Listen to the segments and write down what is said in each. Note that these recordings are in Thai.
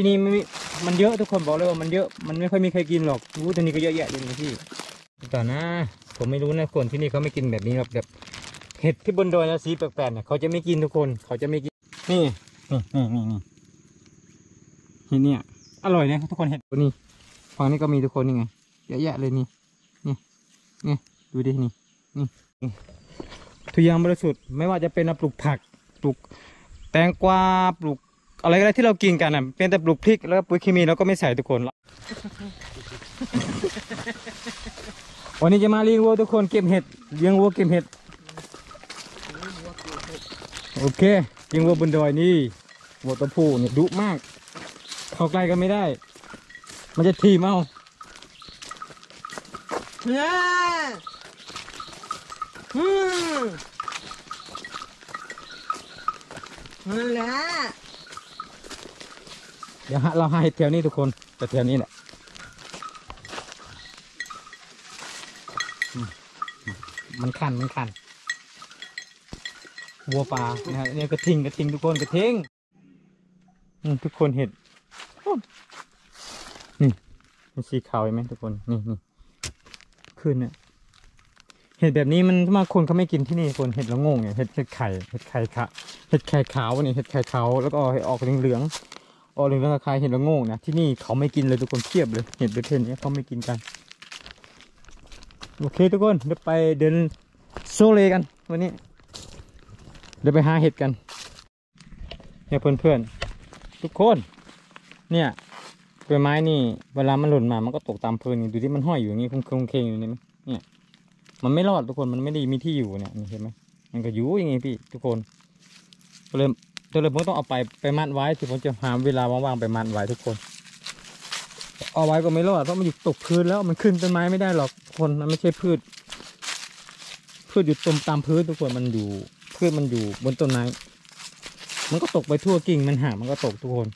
ที่นี่มันมีมันเยอะทุกคนบอกเลยว่ามันเยอะมันไม่ค่อยมีใครกินหรอกรู้ที่นี่ก็เยอะแยะเลยนะพี่แต่นะผมไม่รู้นะคนที่นี่เขาไม่กินแบบนี้หรอกแบบเห็ดที่บนดอยนะสีแปลกๆเนี่ยเขาจะไม่กินทุกคนเขาจะไม่กินนี่นี่นี่นี่นี่เห็ดเนี่ยอร่อยนะทุกคนเห็ดตัวนี้ฝั่งนี้ก็มีทุกคนนี่ไงเยอะแยะเลยนี่นี่นี่ดูดินี่นี่นี่ทุกอย่างบริสุทธิ์ไม่ว่าจะเป็นปลูกผักปลูกแตงกวาปลูก อะไรก็ได้ที่เรากินกันอะเป็นแต่ปลูกพริกแล้วก็ปุ๋ยเคมีเราก็ไม่ใส่ทุกคน วันนี้จะมาเลี้ยงวัวทุกคนเก็บเห็ดเลี้ยงวัวเก็บเห็ดโอเคเลี้ยงวัวบนดอยนี่วัวตัวผู้เนี่ยดุมาก เข้าใกล้กันไม่ได้ มันจะทีมเอาเนี่ยอืมนั่นแหละ เดี๋ยวเราหาเห็ดแถวนี้ทุกคนแต่แถวนี้แหละมันคันมันคันวัวปลานะฮะเนี่ยกระทิงกระทิงทุกคนกระทิงทุกคนเห็ดนี่มันสีขาวเห็นไหมทุกคนนี่นี่ขึ้นเนี่ยเห็ดแบบนี้มันมาคนเขาไม่กินที่นี่คนเห็ดละโงงเนี่ยเห็ดเห็ดไข่เห็ดไข่ขะเห็ดไข่ขาวเนี่ยเห็ดไข่ขาวแล้วก็เห็ดออกเหลืองๆ ออหรือราคายเห็ดละโง่นะที่นี่เขาไม่กินเลยทุกคนเทียบเลยเห็ดประเภทนี้เขาไม่กินกัน โอเคทุกคนเดี๋ยวไปเดินโซเลกันวันนี้ เดี๋ยวไปหาเห็ดกันเนี่ยเพื่อนๆทุกคน เนี่ยใบไม้นี่เวลามันหล่นมามันก็ตกตามพื้นนี่ดูที่มันห้อยอยู่อย่างนี้คงคงเคงอยู่นี่ไหมเนี่ยมันไม่รอดทุกคนมันไม่ได้มีที่อยู่เนี่ยเห็นไหมมันก็อยู่อย่างงี้พี่ทุกคนก็เลย ก็เลยผมต้องเอาไปไปมัดไว้ที่ผมจะหาเวลาว่างๆไปมัดไว้ทุกคน เอาไว้ก็ไม่รอดเพราะมันอยู่ตกพื้นแล้วมันขึ้นต้นไม้ไม่ได้หรอกทุกคนมันไม่ใช่พืช พืชอยู่ตมตามพื้นทุกคนมันอยู่พืชมันอยู่บนต้นไม้มันก็ตกไปทั่วกิ่งมันหักมันก็ตกทุกคน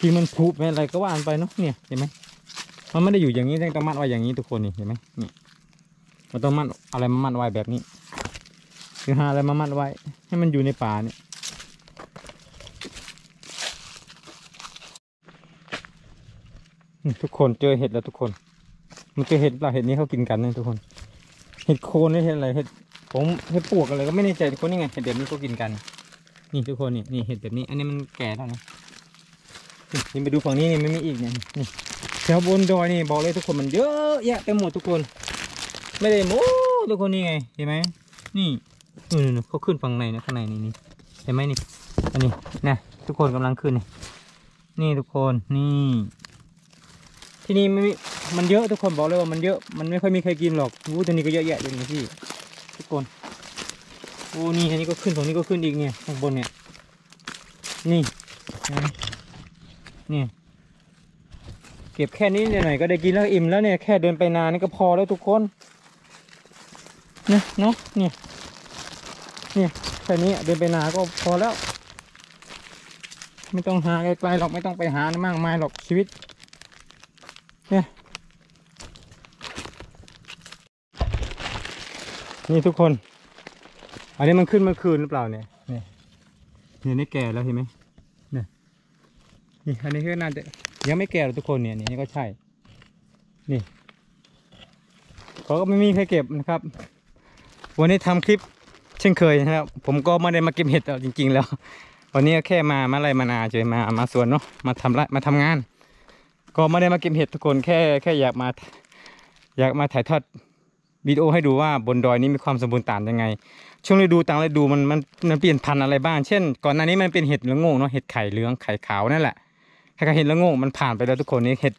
กิ่งมันพุไปอะไรก็ว่านไปเนาะเนี่ยเห็นไหมมันไม่ได้อยู่อย่างนี้ต้องมัดไว้อย่างนี้ทุกคนนี่เห็นไหมนี่มันต้องมัดอะไรมามัดไว้แบบนี้คือหาอะไรมามัดไว้ ให้มันอยู่ในป่าเนี่ยทุกคนเจอเห็ดแล้วทุกคน มันเจอเห็ดเปล่าเห็ดนี้เขากินกันนะทุกคน เห็ดโคนนี่เห็ดอะไรเห็ดผมเห็ดปวกอะไรก็ไม่แน่ใจทุกคนนี่ไงเห็ดแบบนี้เขากินกัน นี่ทุกคนนี่นี่เห็ดแบบนี้ อันนี้มันแก่แล้วนะนี่นี่ไปดูฝั่งนี้นี่ไม่มีอีกเนี่ยนี่แถวบนดอยนี่บอกเลยทุกคนมันเยอะแยะไปหมดทุกคน ไม่ได้โม้ทุกคนนี่ไงเห็นไหมนี่ นู่นๆเขาขึ้นฝั่งในนะข้างในนี่นี่เห็นไหมนี่อันนี้นะทุกคนกำลังขึ้นนี่นี่ทุกคนนี่ ที่นี่มันมีมันเยอะทุกคนบอกเลยว่ามันเยอะมันไม่ค่อยมีใครกินหรอกรู้ที่นี่ก็เยอะแยะเลยนะพี่ทุกคนโอ้นี่อันนี้ก็ขึ้นฝั่งนี้ก็ขึ้นอีกเนี่ยข้างบนเนี่ยนี่นะนี่เก็บแค่นี้หน่อยก็ได้กินแล้วอิ่มแล้วเนี่ยแค่เดินไปนานนี่ก็พอแล้วทุกคนนี่ยเนาะเนี่ย เนี่ยแค่นี้เดินไปนาก็พอแล้ว ไม่ต้องหาไกลๆหรอกไม่ต้องไปหามากมายหรอกชีวิต เนี่ยนี่ทุกคน อันนี้มันขึ้นเมื่อคืนหรือเปล่าเนี่ยเนี่ยเนี่ยนี่แก่แล้วเห็นไหมเนี่ยนี่อันนี้ก็น่าจะยังไม่แก่หรอกทุกคนเนี่ยนี่ก็ใช่ นี่เขาก็ไม่มีใครเก็บนะครับ วันนี้ทำคลิป ช่นเคยนะครับ ผมก็ไม่ได้มาเก็บเห็ดจริง ๆ แล้ว วันนี้แค่มามาไรมานาเฉยมามาสวนเนาะมาทำไรมาทำงาน ก็ไม่ได้มาเก็บเห็ดทุกคนแค่แค่อยากมา อยากมาถ่ายทอดวิดีโอให้ดูว่าบนดอยนี้มีความสมบูรณ์ต่างยังไง ช่วงฤดูต่างฤดูมันมันมันเปลี่ยนพันธุ์อะไรบ้าง เช่น ก่อนหน้านี้มันเป็นเห็ดละโง่เนาะเห็ดไข่เหลืองไข่ขาวนั่นแหละคล้ายๆเห็ดละโง่มันผ่านไปแล้วทุกคนนี่เห็ด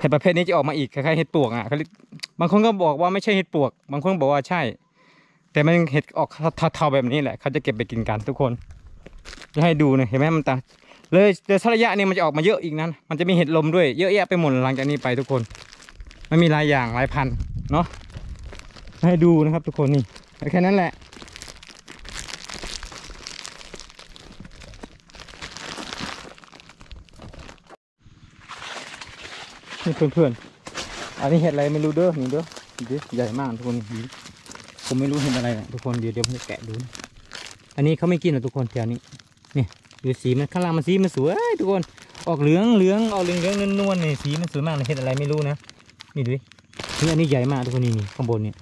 เห็ดประเภทนี้จะออกมาอีกคล้ายๆเห็ดปลวกอะบางคนก็บอกว่าไม่ใช่เห็ดปลวก บางคนบอกว่าใช่ แต่มันเห็ดออกเทาๆแบบนี้แหละเขาจะเก็บไปกินกันทุกคนจะให้ดูนะเห็นไหมมันตาเลยเดี๋ยวระยะนี้มันจะออกมาเยอะอีกนั้น มันจะมีเห็ดลมด้วยเยอะแยะไปหมดหลังจากนี้ไปทุกคน มันมีหลายอย่างหลายพันเนาะให้ดูนะครับทุกคนนี่แค่นั้นแหละนี่เพื่อนๆ อันนี้เห็ดอะไรไม่รู้เด้อนี่เด้อนี่เด้อใหญ่มากทุกคนนี่ ผมไม่รู้เห็นอะไรนะทุกคนเดี๋ยวเดี๋ยวผมจะแกะดูนะอันนี้เขาไม่กินหรอกทุกคนแถวนี้นี่ดูสีมันข้างล่างมันสีมันสวยทุกคนออกเหลืองเหลืองออกเหลืองเหลืองนวลๆนี่ยสีมันสวยมากเลยเห็ดอะไรไม่รู้นะนี่ดูดินี่อันนี้ใหญ่มากทุกคนนี่นี่ข้างบนเนี่ย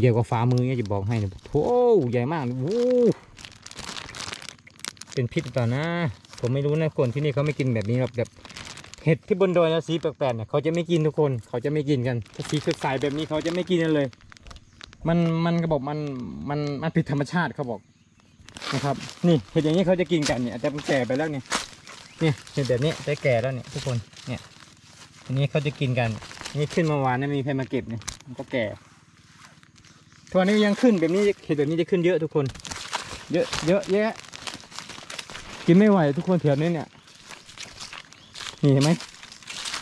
ใหญ่กว่าฝ่ามือเนี่ยจะบอกให้นะโอ้ใหญ่มากโอ้เป็นพิษหรือนะ ผมไม่รู้นะคนที่นี่เขาไม่กินแบบนี้หรอกแบบเห็ดที่บนดอยนะสีแปลกๆเนี่ยเขาจะไม่กินทุกคนเขาจะไม่กินกันถ้าสีสดใสแบบนี้เขาจะไม่กินกันเลย มันมันก็บอกมันมันมันผิดธรรมชาติเขาบอกนะครับ นี่เห็ดอย่างนี้เขาจะกินกันเนี่ยแต่มันแก่ไปแล้วเนี่ยเนี่ยเห็ดแบบนี้แต่แก่แล้วเนี่ยทุกคนเนี่ยอันนี้เขาจะกินกัน นี่ขึ้นเมื่อวานนะมีใครมาเก็บเนี่ยมันก็แก่ทัวนี้ยังขึ้นแบบนี้เห็ดแบบนี้จะขึ้นเยอะทุกคน เยอะเยอะแยะกินไม่ไหวทุกคนแถวนี้เนี่ยนี่เห็นไหม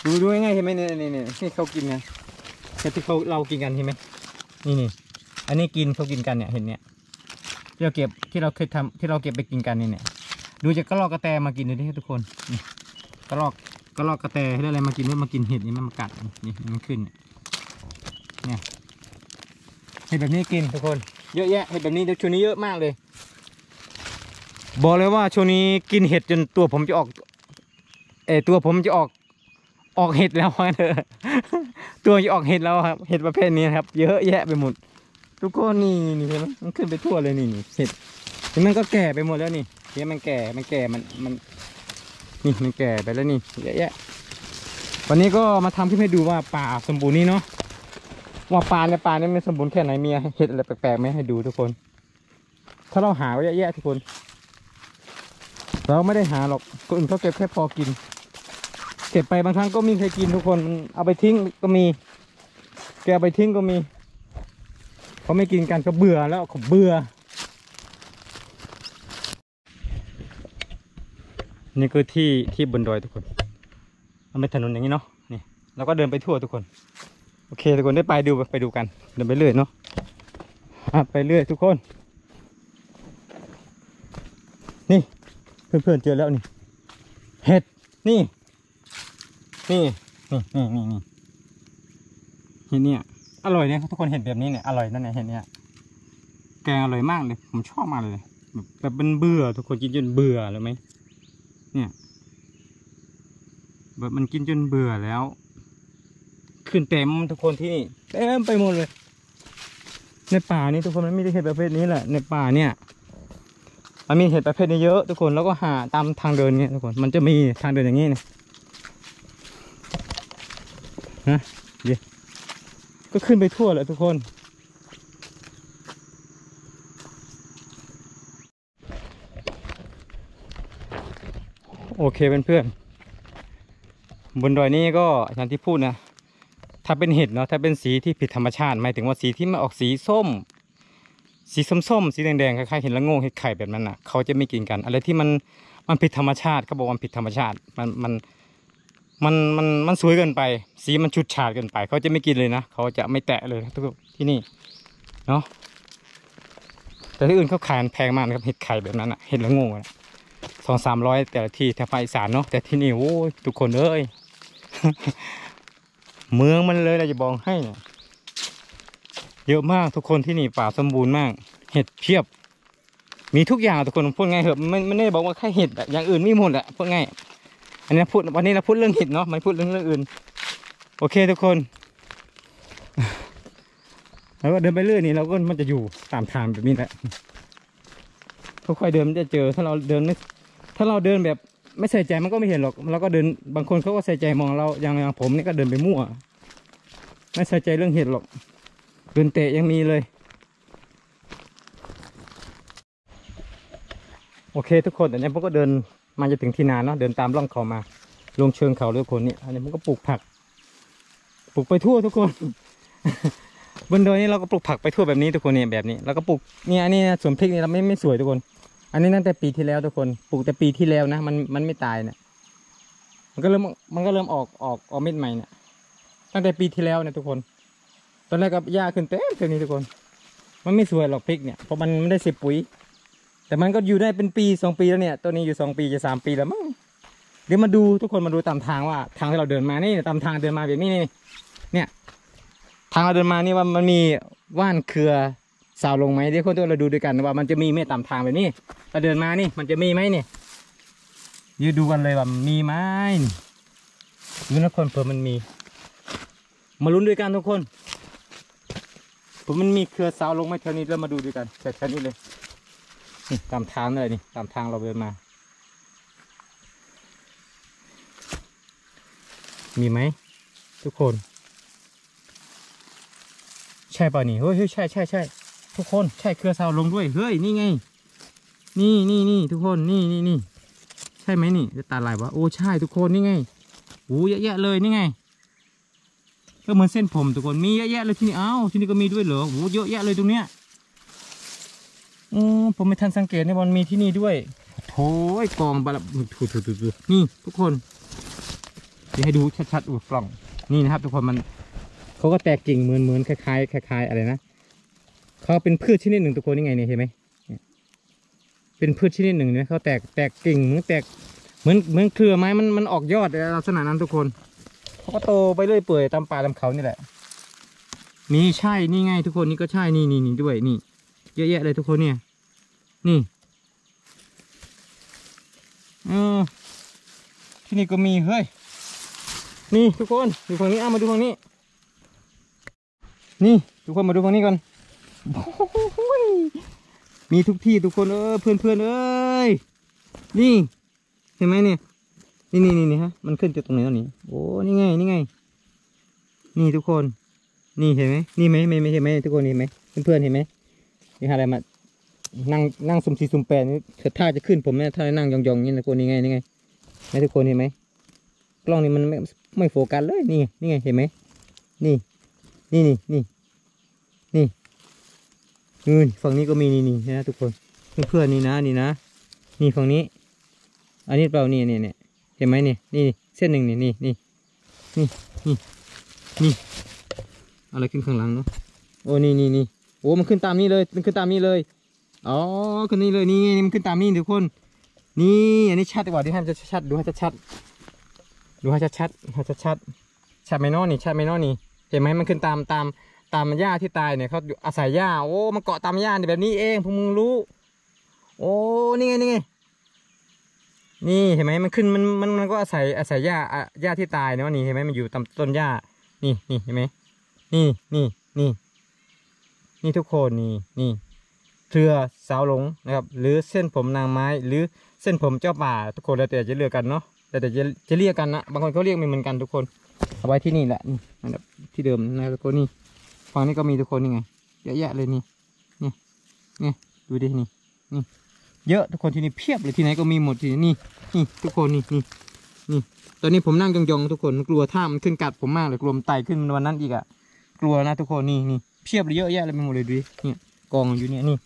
ดูดูง่ายๆเห็นไหมเนี่ยนี่นี่นี่เขากินนะแค่ที่เขาเรากินกันเห็นไหมนี่นี่ อันนี้กินเขากินกันเนี่ยเห็นเนี่ยที่เราเก็บที่เราเคยทำที่เราเก็บไปกินกันนี่เนี่ย ดูจากกระรอกกระแตมากินดูดิทุกคนกระรอกกระรอกกระแตได้อะไรมากินด้วยมากินเห็ดนี่มันมากัดนี่มันขึ้น เนี่ยเห็ดแบบนี้กินทุกคนเยอะแยะเห็ดแบบนี้เดี๋ยวช่วงนี้เยอะมากเลย บอกเลยว่าช่วงนี้กินเห็ดจนตัวผมจะออกเออตัวผมจะออกออกเห็ดแล้วเถอะตัวจะออกเห็ดแล้วครับเห็ดประเภทนี้นครับ เยอะแยะไปหมด ทุกคนนี่นี่เห็นไหมมันขึ้นไปทั่วเลยนี่นี่เห็ดนี่มันก็แก่ไปหมดแล้วนี่เห็นมันแก่มันแก่มันมันนี่มันแก่ไปแล้วนี่เยอะแยะวันนี้ก็มาทำที่ให้ดูว่าป่าสมบูรณ์นี่เนาะว่าป่าในป่านี่มันสมบูรณ์แค่ไหนมีเห็ดอะไรแปลกๆไหมให้ดูทุกคน ถ้าเราหาเยอะแยะทุกคน เราไม่ได้หาหรอกคนอื่นเขาเก็บแค่พอกิน เก็บไปบางครั้งก็มีใครกินทุกคนเอาไปทิ้งก็มี แกไปทิ้งก็มี เขาไม่กินกันเขาเบื่อแล้วเขาเบื่อ นี่คือที่ที่บนดอยทุกคนมันเป็นถนนอย่างนี้เนาะนี่เราก็เดินไปทั่วทุกคน โอเคทุกคนได้ไปดูไปดูกัน เดินไปเรื่อยเนาะไปเรื่อยทุกคน นี่เพื่อนๆเจอแล้วนี่ เห็ดนี่นี่นี่นี่นี่นี่เห็ดเนี่ย อร่อยเนี่ยทุกคนเห็นแบบนี้เนี่ยอร่อยนั่นแหละเห็ดเนี่ยแกงอร่อยมากเลย ผมชอบมากเลยแบบแบบเป็นเบื่อ ทุกคนกินจนเบื่อเลยไหมเนี่ยแบบมันกินจนเบื่อแล้ว ขึ้นเต็มทุกคนที่นี่เต็มไปหมดเลย ในป่านี้ทุกคนมันไม่ได้เห็ดประเภทนี้แหละ ในป่าเนี่ยมันมีเห็ดประเภทนี้เยอะทุกคนแล้วก็หาตามทางเดินเนี่ยทุกคนมันจะมีทางเดินอย่างนี้นะนะเดี๋ยว ก็ขึ้นไปทั่วเลยทุกคน โอเคเพื่อนๆบนดอยนี้ก็อย่างที่พูดนะ ถ้าเป็นเห็ดเนาะถ้าเป็นสีที่ผิดธรรมชาติหมายถึงว่าสีที่มันออกสีส้ม สีส้มๆสีแดงๆคล้ายๆเห็นละโง่เห็ดไข่แบบนั้นน่ะเขาจะไม่กินกัน อะไรที่มันมันผิดธรรมชาติเขาบอกว่าผิดธรรมชาติมันมัน มันมันมันสวยเกินไป สีมันชุดฉาดเกินไป เขาจะไม่กินเลยนะเขาจะไม่แตะเลยทุกที่นี่เนาะแต่ที่อื่นเขาขายแพงมากนะครับเห็ดไข่แบบนั้นอะเห็ดละง่สองสามร้อยแต่ละที่แถวภาคอีสานเนาะแต่ที่นี่โอ้ยทุกคนเอ้ยเมืองมันเลยเราจะบอกให้เนี่ยเยอะมากทุกคนที่นี่ป่าสมบูรณ์มาก เห็ดเพียบ มีทุกอย่างทุกคนพูดง่ายเหอะไม่ไม่ได้บอกว่าแค่เห็ดอะอย่างอื่นมีหมดอะพูดง่าย อันนี้พูดวันนี้เราพูดเรื่องเห็ดเนาะไม่พูดเรื่องเรื่องอื่น โอเคทุกคนแล้วก็เดินไปเรื่อยนี่เราก็มันจะอยู่ตามทางแบบนี้แหละค่อยๆเดินมันจะเจอถ้าเราเดินไม่ถ้าเราเดินแบบไม่ใส่ใจมันก็ไม่เห็นหรอกเราก็เดินบางคนเขาก็ใส่ใจมองเราอย่างอย่างผมนี่ก็เดินไปมั่ว ไม่ใส่ใจเรื่องเห็ดหรอกเดินเตะยังมีเลย โอเคทุกคนอันนี้ผมก็เดิน มาจะถึงที่นาเนาะเดินตามร่องเขามา ลงเชิงเขาเลยทุกคนนี่อันนี้ผมก็ปลูกผัก ปลูกไปทั่วทุกคน บนดอยนี้เราก็ปลูกผักไปทั่วแบบนี้ทุกคนเนี่ยแบบนี้แล้วก็ปลูกเนี่ยอันนี้สวนพริกนี่เราไม่ไม่สวยทุกคน อันนี้ตั้งแต่ปีที่แล้วทุกคน ปลูกแต่ปีที่แล้วนะมันมันไม่ตายเนี่ยมันก็เริ่มมันก็เริ่มออกออกออกเม็ดใหม่เนี่ยตั้งแต่ปีที่แล้วเนี่ยทุกคน ตอนแรกก็หญ้าขึ้นเต็มเท่านี้ทุกคน มันไม่สวยหรอกพริกเนี่ยเพราะมันไม่ได้เสียปุ๋ย แต่มันก็อยู่ได้เป็นปีสองปีแล้วเนี่ย ตัวนี้อยู่สองปีจะสามปีแล้วมั้งเดี๋ยวมาดูทุกคนมาดูตามทางว่าทางที่เราเดินมานี่ตามทางเดินมาแบบนี้นี่เนี่ย ทางเราเดินมานี่ว่ามันมีว่านเครือสาวลงไหมเดี๋ยวคนตัวเราดูด้วยกันว่ามันจะมีไหมตามทางแบบนี้เราเดินมานี่มันจะมีไหมเนี่เดี๋ยวดูกันเลยว่ามีไหมดูนะคนเผื่อมันมี มาลุ้นด้วยกันทุกคนเผื่อมันมีเครือสาวลงไหมแถวนี้แล้วมาดูด้วยกันแถวนี้เลย นี่ตามทางเลยนี่ตามทางเราเดินมา มีไหมทุกคน ใช่ป่ะนี่เฮ้ยเฮ้ยใช่ใช่ใช่ทุกคนใช่เครือสาวลงด้วยเฮ้ยนี่ไง นี่นี่นี่ทุกคนนี่นี่นี่ใช่ไหมนี่จะตาลายวะโอ้ใช่ทุกคนนี่ไงโอ้เยอะแยะเลยนี่ไงก็เหมือนเส้นผมทุกคนมีเยอะแยะเลยที่นี่เอ้าที่นี่ก็มีด้วยเหรอโอ้เยอะแยะเลยตรงเนี้ย อืมผมไม่ทันสังเกตในวันมีที่นี่ด้วยโถ่ไอ้กองบาลถูถูถูถูนี่ทุกคนเดี๋ยวให้ดูชัดๆอุกล่อง นี่นะครับ ทุกคนมันเขาก็แตกกิ่งเหมือนเหมือนคล้ายๆคล้ายๆอะไรนะเขาเป็นพืชชนิดหนึ่งทุกคนนี่ไงเนี่ยเห็นไหมเป็นพืชชนิดหนึ่งเนี่ยเขาแตกแตกกิ่งเหมือนแตกเหมือนเหมือนเครือไม้มันมันออกยอดในลักษณะนั้นทุกคนเขาก็โตไปเรื่อยเปื่อยตามป่าตามเขานี่แหละนี่ใช่นี่ไงทุกคนนี่ก็ใช่นี่นี่นี่ด้วยนี่ เยอะแยะเลยทุกคนเนี่ย นี่ออที่นี่ก็มีเฮ้ย นี่ทุกคนดูฝั่งนี้เอามาดูฝั่งนี้ นี่ทุกคนมาดูฝั่งนี้ก่อนโอ้ยมีทุกที่ทุกคนเออเพื่อนเพื่อนๆเอ้ย นี่ เห็นไหมเนี่ย นี่นี่นี่ฮะ มันขึ้นจากตรงไหนตรงนี้ โอ้ นี่ไง นี่ไง นี่ทุกคน นี่เห็นไหมนี่ไหมไม่ไม่เห็นไหมทุกคนเห็นไหมเพื่อนเพื่อนๆเห็นไหม นี่อะไรมา นั่งนั่งสุ่มสี่สุ่มแปดนี่เกิดท่าจะขึ้นผมเนี่ยถ้านั่งยองๆอย่างนี้นะทุกคนนี่ไงนี่ไงไหมทุกคนเห็นไหมกล้องนี่มันไม่ไม่โฟกัสเลยนี่ไงนี่ไงเห็นไหมนี่ นี่นี่นี่นี่อืมฝั่งนี้ก็มีนี่นี่นะทุกคนเพื่อนๆนี่นะนี่นะนี่ฝั่งนี้ อันนี้เปล่านี่นี่เนี่ยเห็นไหมนี่นี่เส้นหนึ่งนี่นี่นี่นี่นี่นี่อะไรขึ้นข้างหลังเนาะโอ้นี่นี่นี่ โอ้มันขึ้นตามนี้เลยมันขึ้นตามนี้เลยอ๋อขึ้นนี่เลยนี่มันขึ้นตามนี้ทุกคน นี่อันนี้ชัดดีกว่าที่ให้มันจะชัดดูให้ชัดดูให้ชัดๆให้ชัดๆชัดไมเน้อนี่ชัดไมเน้อนี่เห็นไหมมันขึ้นตามตามตามหญ้าที่ตายเนี่ยเขาอยู่อาศัยหญ้าโอ้มันเกาะตามหญ้าแบบนี้เองพวกมึงรู้ โอ้นี่ไงนี่ไงนี่เห็นไหมมันขึ้นมันมันมันก็อาศัยอาศัยหญ้าหญ้าที่ตายเนาะนี่เห็นไหมมันอยู่ตามต้นหญ้านี่นี่เห็นไหมนี่นี่นี่ นี่ทุกคนนี่นี่เครือสาวหลงนะครับ หรือเส้นผมนางไม้ หรือเส้นผมเจ้าป่าทุกคนแล้วแต่จะเลือกกันเนาะแล้วแต่จะจะเรียกกันนะบางคนเขาเรียกไม่เหมือนกันทุกคนเอาไว้ที่นี่แหละนี่อันดับที่เดิมนะทุกคนนี่ฝั่งนี้ก็มีทุกคนนี่ไงเยอะแยะเลยนี่นี่นี่ดูดินี่นี่เยอะทุกคนที่นี่เพียบเลยที่ไหนก็มีหมดที่นี่นี่ทุกคนนี่นี่นี่ตอนนี้ผมนั่งยองๆทุกคนกลัวท่ามันขึ้นกัดผมมากเลยกลัวมันไตขึ้นวันนั้นอีกอะกลัวนะทุกคนนี่นี่ พียบเลยเยอะแยะเลยไปหมดเลยดูดิเนี่ยกองอยู่เนี่ยนี่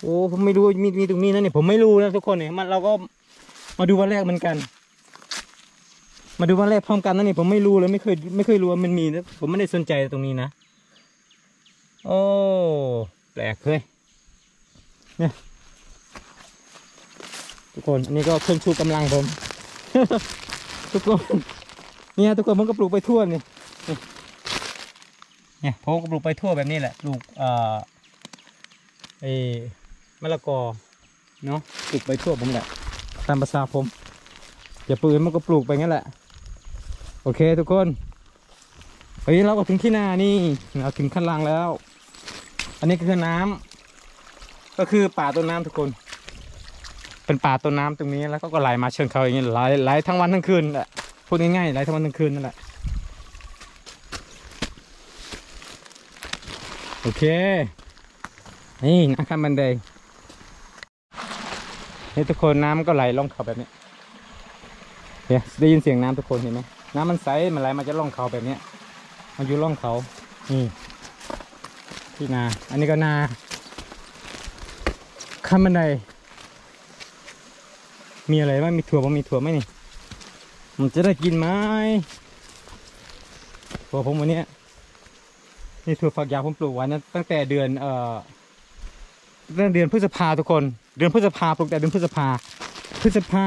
โอ้ผมไม่รู้มีมีตรงนี้นะเนี่ยผมไม่รู้นะทุกคนเนี่ยมันเราก็มาดูวันแรกเหมือนกัน มาดูวันแรกพร้อมกันนะนี่ผมไม่รู้เลยไม่เคยไม่เคยรู้ว่ามันมีนะผมไม่ได้สนใจตรงนี้นะโอ้แปลกเลยเนี่ยทุกคนอันนี้ก็เครื่องชูกำลังผม ทุกคนเนี่ยทุกคนผมก็ปลูกไปทั่วนี่นี่ เนี่ยผมก็ปลูกไปทั่วแบบนี้แหละปลูกเอ่อไอ้มะละกอเนาะปลูกไปทั่วผมแหละตามภาษาผมอย่าปลูกมันก็ปลูกไปงั้นแหละ โอเคทุกคนเฮ้ยเราก็ถึงที่นานี่เราถึงขั้นล่างแล้ว อันนี้ก็คือน้ำก็คือป่าต้นน้ำทุกคน เป็นป่าต้นน้ำตรงนี้แล้วก็ไหลมาเชิญเขาอย่างนี้ไหลไหลทั้งวันทั้งคืนแหละพูดง่ายๆไหลทั้งวันทั้งคืนนั่นแหละ อเค นี่น้ำข้ามบันไดนี่ทุกคนน้ำก็ไหลลงเขาแบบนี้เนี่ยได้ยินเสียงน้ำทุกคนเห็นไหมน้ำมันใสมันไหลมาจะล่องเขาแบบนี้มันอยู่ล่องเขานี่ที่นา อันนี้ก็นาข้ามบันไดมีอะไรบ้างมีถั่วบ้างมีถั่วไหมนี่มันจะได้กินไหมถั่วผมวันนี้ นี่ถั่วฝักยาวผมปลูกไว้นะตั้งแต่เดือนเอ่อตั้งเดือนพฤษภาทุกคน เดือนพฤษภาปลูกแต่เดือนพฤษภา พฤษภา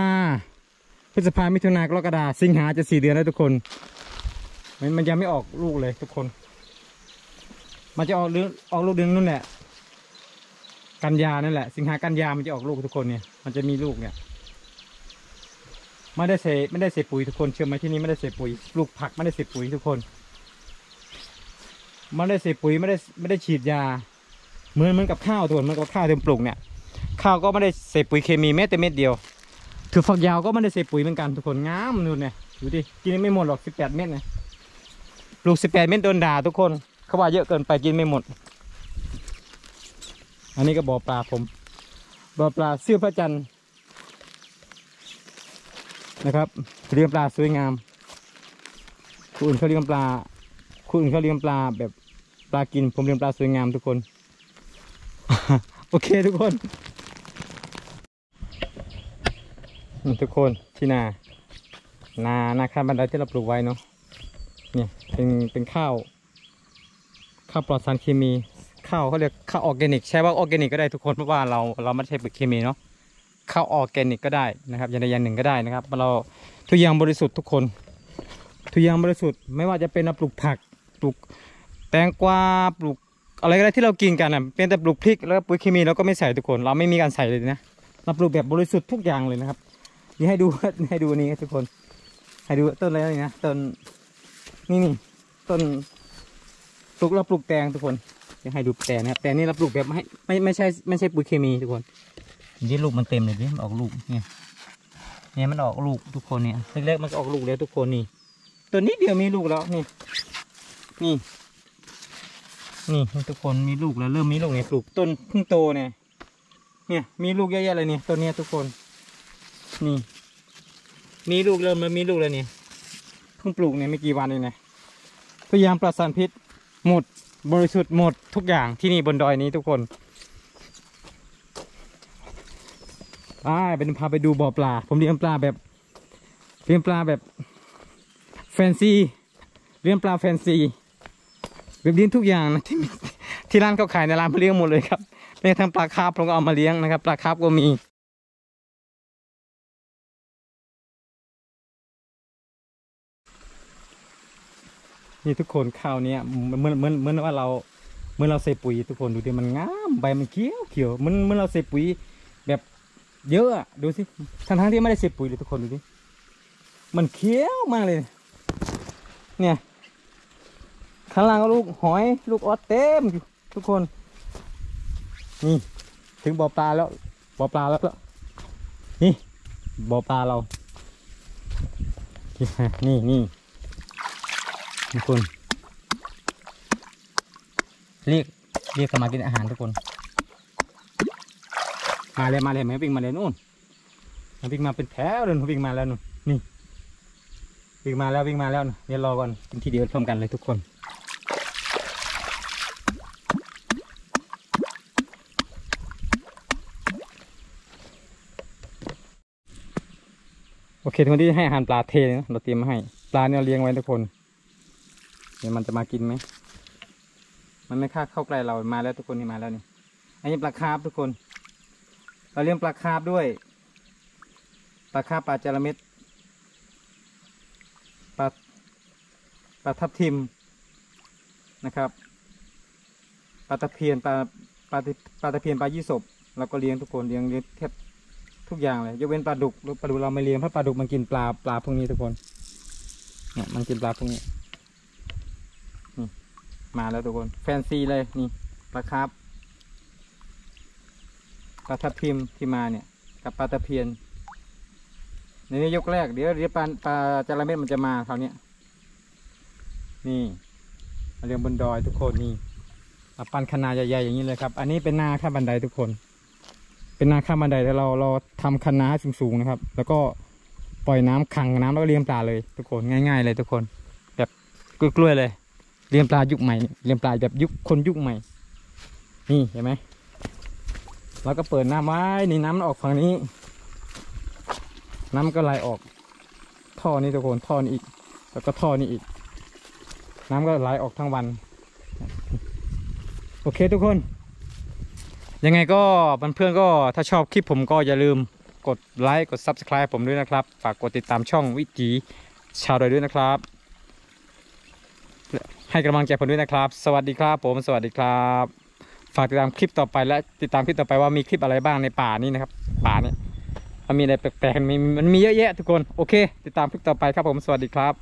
พฤษภามิถุนากรกฎาสิงหาจะสี่เดือนแล้วทุกคน มันมันยังไม่ออกลูกเลยทุกคน มันจะออกเรื่องออกลูกเดือนนู่นแหละ กันยานั่นแหละ สิงหากันยามันจะออกลูกทุกคนเนี่ย มันจะมีลูกเนี่ยไม่ได้ใส่ไม่ได้ใส่ปุ๋ยทุกคนเชื่อไหมที่นี่ไม่ได้ใส่ปุ๋ยปลูกผักไม่ได้ใส่ปุ๋ยทุกคน ไม่ได้ใส่ปุ๋ยไม่ได้ไม่ได้ฉีดยา เหมือนเหมือนกับข้าวทุกคนเหมือนกับข้าวที่ปลูกเนี่ยข้าวก็ไม่ได้ใส่ปุ๋ยเคมีแม้แต่เม็ดเดียวถือฝักยาวก็ไม่ได้ใส่ปุ๋ยเหมือนกันทุกคนงามนู่นเนี่ยดูดิกินไม่หมดหรอกสิบแปดเม็ดเนี่ยปลูกสิบแปดเม็ดโดนด่าทุกคนเขาว่าเยอะเกินไปกินไม่หมด อันนี้ก็บ่อปลาผมบ่อปลาเสื้อพระจันทร์นะครับเลี้ยงปลาสวยงามคนอื่นเขาเลี้ยงปลาคนอื่นเขาเลี้ยงปลาแบบ ปลากิน ผมเลี้ยงปลาสวยงามทุกคน โอเคทุกคน ทุกคนที่นา นานาข้ามบันไดที่เราปลูกไว้เนาะเนี่ยเป็นเป็นข้าว ข้าวปลอดสารเคมี ข้าวเขาเรียกข้าวออร์แกนิก ใช้ว่าออร์แกนิกก็ได้ทุกคนเพราะว่าเราเราไม่ได้ใช้ปุ๋ยเคมีเนาะข้าวออร์แกนิกก็ได้นะครับอย่างใดอย่างหนึ่งก็ได้นะครับเราทุกอย่างบริสุทธิ์ทุกคนทุกอย่างบริสุทธิ์ไม่ว่าจะเป็นปลูกผักปลูก แตงกวาปลูกอะไรก็ได้ที่เรากินกันอะเป็นแต่ปลูกพริกแล้วก็ปุ๋ยเคมีเราก็ไม่ใส่ทุกคน เราไม่มีการใส่เลยนะเราปลูกแบบบริสุทธิ์ทุกอย่างเลยนะครับนี่ให้ดูให้ดูนี่ทุกคน ให้ดูต้นอะไรนี่นะต้นนี่นี่ต้นปลูกเราปลูกแตงทุกคนจะให้ดูแตงนะครับแต่นี่เราปลูกแบบไม่ไม่ไม่ใช่ไม่ใช่ปุ๋ยเคมีทุกคนนี่ลูกมันเต็มเลยดิมันออกลูกเนี่ยเนี่ยมันออกลูกทุกคนเนี่ยเล็กๆมันออกลูกแล้วทุกคนนี่ตัวนี้เดียวมีลูกแล้วนี่นี่ นี่ทุกคนมีลูกแล้วเริ่มมีลูกเนี่ยปลูกต้นเพิ่งโตเนี่ย เนี่ยมีลูกเยอะแยะเลยเนี่ยต้นเนี้ยทุกคน นี่ มีลูกเริ่มมามีลูกแล้วเนี่ยเพิ่งปลูกเนี่ยไม่กี่วันเองนะพยายามปลอดสารพิษหมดบริสุทธิ์หมดทุกอย่างที่นี่บนดอยนี้ทุกคนไปเป็นพาไปดูบ่อปลา ผมเลี้ยงปลาแบบเลี้ยงปลาแบบแฟนซีเลี้ยงปลาแฟนซี เลี้ยงทุกอย่างนะที่ที่ร้านเขาขายในร้านเขาเลี้ยงหมดเลยครับแม้กระทั่งปลาคาร์ฟผมก็เอามาเลี้ยงนะครับ ปลาคาร์ฟก็มีนี่ทุกคนข้าวเนี้ยเหมือนเหมือนเหมือนว่าเราเหมือนเราใส่ปุ๋ย ทุกคนดูดิมันงามใบมันเขียวเขียวเหมือนเหมือนเราใส่ปุ๋ย แบบเยอะดูสิทั้งทั้งๆที่ไม่ได้ใส่ปุ๋ยเลยทุกคนดูดิมันเขียวมากเลย เนี่ย ข้างล่างก็ลูกหอยลูกออสเต็มอยู่ทุกคน นี่ ถึงบ่อปลาแล้วบ่อปลาแล้วแล้วนี่บ่อปลาเรา นี่นี่ทุกคน เรียกเรียกมากินอาหารทุกคน มาเลยมาเลยแม่วิ่งมาเลยนู่นมันวิ่งมาเป็นแถวเลยวิ่งมาแล้วนู่นนี่วิ่งมาแล้ววิ่งมาแล้วเดี๋ยรอก่อนกินทีเดียวพร้อมกันเลยทุกคน โอเคทุกคนที่ให้อาหารปลาเทนะเราเตรียมมาให้ ปลาเนี่ยเลี้ยงไว้ทุกคนเดี๋ยวมันจะมากินไหมมันไม่กล้าเข้าใกล้เรามาแล้วทุกคนนี่มาแล้วนี่อันนี้ปลาคาร์ฟทุกคน เราเลี้ยงปลาคาร์ฟด้วยปลาคาร์ฟปลาจระเม็ดปลาปลาทับทิมนะครับปลาตะเพียนปลาปลาปลาตะเพียนปลายี่สบเราก็เลี้ยงทุกคนเลี้ยงเลี้ยงแทบ ทุกอย่างเลยยกเว้นปลาดุกปลาดุกเราไม่เลี้ยงเพราะปลาดุกมันกินปลาปลาพวกนี้ทุกคนเนี่ยมันกินปลาพวกนี้มาแล้วทุกคน แฟนซีเลยนี่ปลาคร์ฟปลาทับทิมที่มาเนี่ย กับปลาตะเพียนในนี้ยกแรกเดี๋ยวเดี๋ยวปลาปลาจระเม็ดมันจะมาคราวนี้นี่มาเรียงบนดอยทุกคนนี่อะปันคนาดใหญ่ๆอย่างนี้เลยครับ อันนี้เป็นนาข้าบันไดทุกคน เป็นนาข้ามบันไดแต่เราเราทำคันนาสูงๆนะครับ แล้วก็ปล่อยน้ำขังน้ำแล้วก็เลี้ยงปลาเลย ทุกคนง่าย ๆ เลยทุกคน แบบกล้วยๆเลยเลี้ยงปลายุคใหม่เรียเลี้ยงปลาแบบยุคคนยุคใหม่ นี่เห็นไหมเราก็เปิดน้ำไว้นี่น้ำมันออกฝั่งนี้ น้ำก็ไหลออก ท่อนี้ทุกคนท่อนี้อีก แล้วก็ท่อนี้อีก น้ำก็ไหลออกทั้งวัน โอเคทุกคน ยังไงก็เพื่อนๆก็ถ้าชอบคลิปผมก็อย่าลืมกดไลค์กด Subscribe ผมด้วยนะครับ ฝากกดติดตามช่องวิจีชาวดอยด้วยนะครับ ให้กำลังใจผมด้วยนะครับ สวัสดีครับผมสวัสดีครับ ฝากติดตามคลิปต่อไปและติดตามคลิปต่อไปว่ามีคลิปอะไรบ้างในป่านี้นะครับ ป่านี้ถ้ามีอะไรแปลกๆมีมันมีเยอะแยะทุกคนโอเค ติดตามคลิปต่อไปครับผมสวัสดีครับ